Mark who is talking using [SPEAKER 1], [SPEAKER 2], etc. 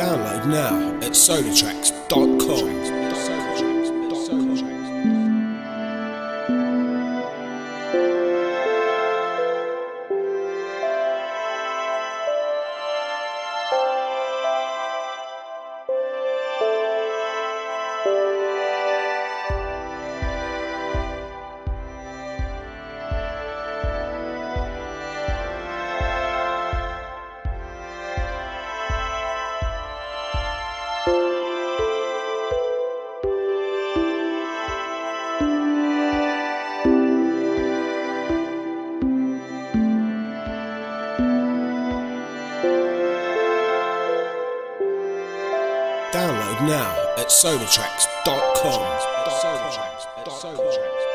[SPEAKER 1] Download now at sodatracks.com. Download now at sodatracks.com.